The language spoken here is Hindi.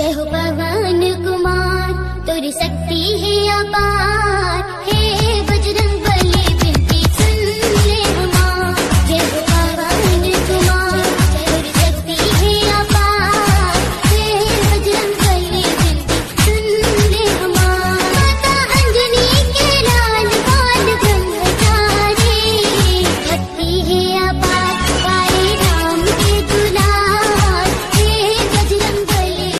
जय हो पवन कुमार तुर शक्ति है अपार।